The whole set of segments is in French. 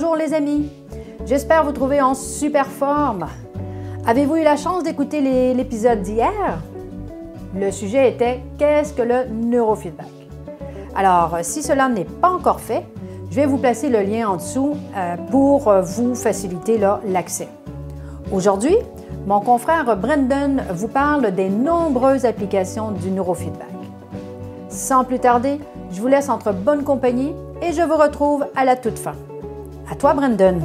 Bonjour les amis, j'espère vous trouver en super forme. Avez-vous eu la chance d'écouter l'épisode d'hier? Le sujet était Qu'est-ce que le neurofeedback? Alors, si cela n'est pas encore fait, je vais vous placer le lien en dessous euh, pour vous faciliter l'accès. Aujourd'hui, mon confrère Brendan vous parle des nombreuses applications du neurofeedback. Sans plus tarder, je vous laisse entre bonne compagnie et je vous retrouve à la toute fin. À toi, Brendan.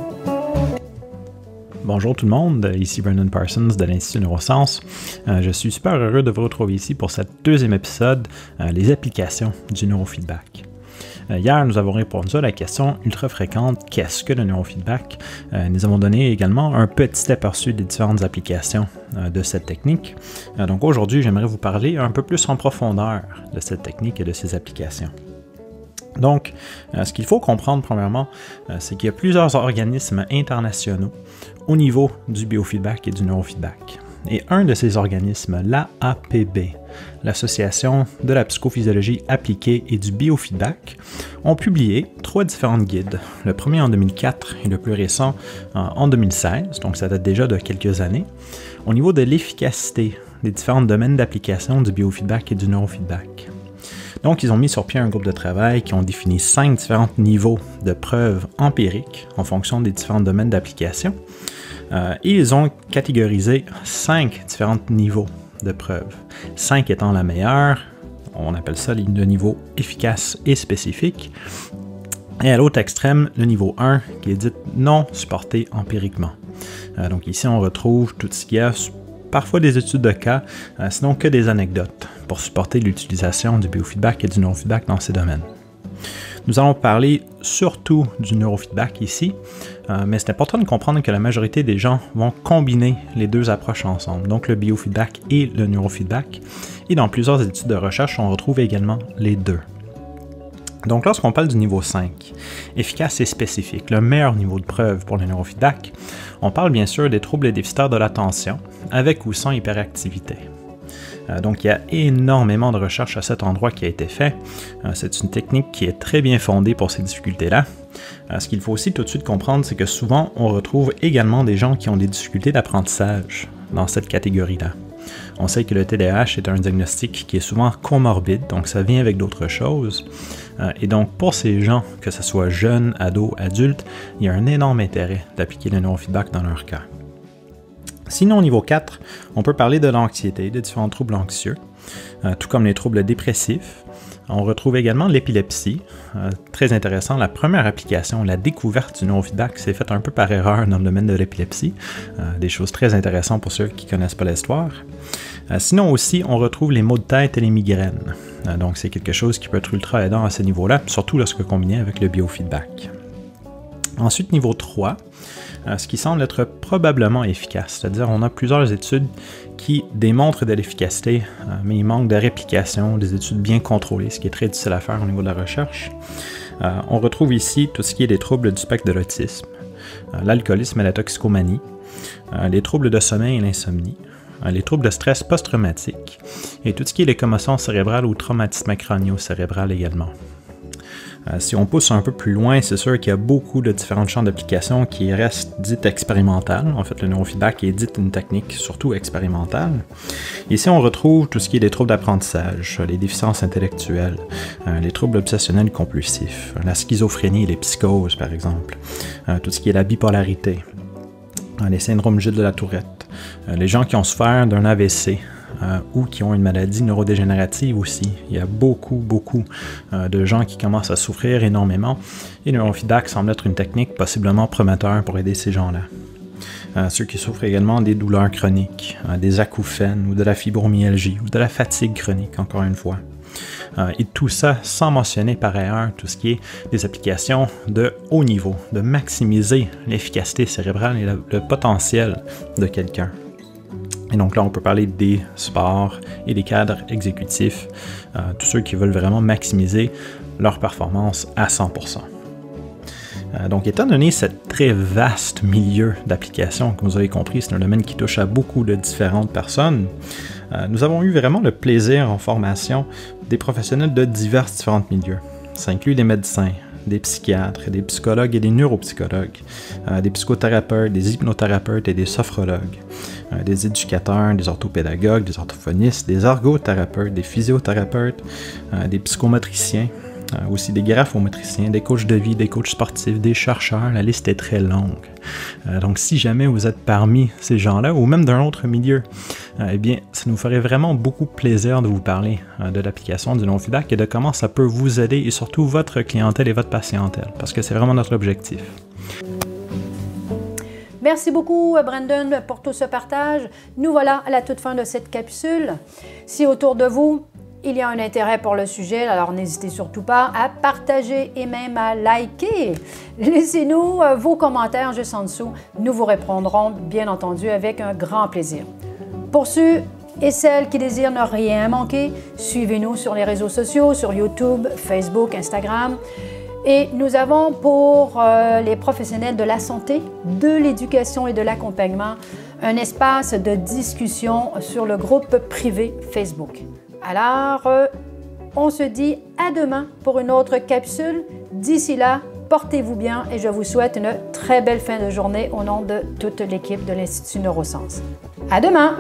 Bonjour tout le monde, ici Brendan Parsons de l'Institut Neurosciences. Euh, je suis super heureux de vous retrouver ici pour cet deuxième épisode, euh, les applications du neurofeedback. Euh, hier, nous avons répondu à la question ultra fréquente qu'est-ce que le neurofeedback? Nous avons donné également un petit aperçu des différentes applications de cette technique. donc aujourd'hui, j'aimerais vous parler un peu plus en profondeur de cette technique et de ses applications. Donc, ce qu'il faut comprendre premièrement, c'est qu'il y a plusieurs organismes internationaux au niveau du biofeedback et du neurofeedback. Et un de ces organismes, l'AAPB, l'Association de la psychophysiologie appliquée et du biofeedback, ont publié trois différents guides. Le premier en 2004 et le plus récent en 2016, donc ça date déjà de quelques années, au niveau de l'efficacité des différents domaines d'application du biofeedback et du neurofeedback. Donc, ils ont mis sur pied un groupe de travail qui ont défini cinq différents niveaux de preuves empiriques en fonction des différents domaines d'application euh, ils ont catégorisé cinq différents niveaux de preuves. Cinq étant la meilleure, on appelle ça le niveau efficace et spécifique. Et à l'autre extrême, le niveau 1 qui est dit non supporté empiriquement. Euh, donc ici, on retrouve tout ce qu'il y a, parfois des études de cas, euh, sinon que des anecdotes pour supporter l'utilisation du biofeedback et du neurofeedback dans ces domaines. Nous allons parler surtout du neurofeedback ici, euh, mais c'est important de comprendre que la majorité des gens vont combiner les deux approches ensemble, donc le biofeedback et le neurofeedback. Et dans plusieurs études de recherche, on retrouve également les deux. Donc lorsqu'on parle du niveau 5, efficace et spécifique, le meilleur niveau de preuve pour le neurofeedback, on parle bien sûr des troubles déficitaires de l'attention, avec ou sans hyperactivité. Euh, donc il y a énormément de recherches à cet endroit qui a été fait. Euh, c'est une technique qui est très bien fondée pour ces difficultés-là. Euh, ce qu'il faut aussi tout de suite comprendre, c'est que souvent on retrouve également des gens qui ont des difficultés d'apprentissage dans cette catégorie-là. On sait que le TDAH est un diagnostic qui est souvent comorbide, donc ça vient avec d'autres choses. Et donc pour ces gens, que ce soit jeunes, ados, adultes, il y a un énorme intérêt d'appliquer le neurofeedback dans leur cas. Sinon, au niveau 4, on peut parler de l'anxiété, des différents troubles anxieux, euh, tout comme les troubles dépressifs. On retrouve également l'épilepsie. Euh, très intéressant, la première application, la découverte du neurofeedback, s'est faite un peu par erreur dans le domaine de l'épilepsie. Euh, des choses très intéressantes pour ceux qui ne connaissent pas l'histoire. sinon aussi, on retrouve les maux de tête et les migraines. donc c'est quelque chose qui peut être ultra aidant à ce niveau-là, surtout lorsque combiné avec le biofeedback. Ensuite, niveau 3, euh, ce qui semble être probablement efficace. C'est-à-dire, on a plusieurs études qui démontrent de l'efficacité, euh, mais il manque de réplication, des études bien contrôlées, ce qui est très difficile à faire au niveau de la recherche. Euh, on retrouve ici tout ce qui est des troubles du spectre de l'autisme, l'alcoolisme et la toxicomanie, les troubles de sommeil et l'insomnie, les troubles de stress post-traumatique et tout ce qui est les commotions cérébrales ou traumatisme crânio-cérébral également. Euh, si on pousse un peu plus loin, c'est sûr qu'il y a beaucoup de différents champs d'application qui restent dites expérimentales. En fait, le neurofeedback est dit une technique surtout expérimentale. Ici, on retrouve tout ce qui est les troubles d'apprentissage, les déficiences intellectuelles, euh, les troubles obsessionnels compulsifs, la schizophrénie et les psychoses, par exemple, euh, tout ce qui est la bipolarité, les syndromes Gilles de la Tourette, les gens qui ont souffert d'un AVC, euh, ou qui ont une maladie neurodégénérative aussi. Il y a beaucoup, beaucoup euh, de gens qui commencent à souffrir énormément et le neurofeedback semble être une technique possiblement prometteur pour aider ces gens-là. Euh, ceux qui souffrent également des douleurs chroniques, des acouphènes ou de la fibromyalgie ou de la fatigue chronique, encore une fois. et tout ça sans mentionner par ailleurs tout ce qui est des applications de haut niveau, de maximiser l'efficacité cérébrale et le potentiel de quelqu'un. Et donc là, on peut parler des sports et des cadres exécutifs, euh, tous ceux qui veulent vraiment maximiser leur performance à 100%. Euh, donc, étant donné ce très vaste milieu d'application, comme vous avez compris, c'est un domaine qui touche à beaucoup de différentes personnes, euh, nous avons eu vraiment le plaisir en formation des professionnels de divers différents milieux. Ça inclut des médecins, des psychiatres, des psychologues et des neuropsychologues, des psychothérapeutes, des hypnothérapeutes et des sophrologues, des éducateurs, des orthopédagogues, des orthophonistes, des ergothérapeutes, des physiothérapeutes, euh, des psychomotriciens, euh, aussi des graphomotriciens, des coachs de vie, des coachs sportifs, des chercheurs, la liste est très longue. Euh, donc si jamais vous êtes parmi ces gens-là, ou même d'un autre milieu, euh, eh bien, ça nous ferait vraiment beaucoup plaisir de vous parler de l'application du non-feedback et de comment ça peut vous aider et surtout votre clientèle et votre patientèle, parce que c'est vraiment notre objectif. Merci beaucoup, Brandon, pour tout ce partage. Nous voilà à la toute fin de cette capsule. Si autour de vous, il y a un intérêt pour le sujet, alors n'hésitez surtout pas à partager et même à liker. Laissez-nous euh, vos commentaires juste en dessous. Nous vous répondrons, bien entendu, avec un grand plaisir. Pour ceux et celles qui désirent ne rien manquer, suivez-nous sur les réseaux sociaux, sur YouTube, Facebook, Instagram. Et nous avons pour euh, les professionnels de la santé, de l'éducation et de l'accompagnement un espace de discussion sur le groupe privé Facebook. Alors, euh, on se dit à demain pour une autre capsule. D'ici là, portez-vous bien et je vous souhaite une très belle fin de journée au nom de toute l'équipe de l'Institut Neurosciences. À demain!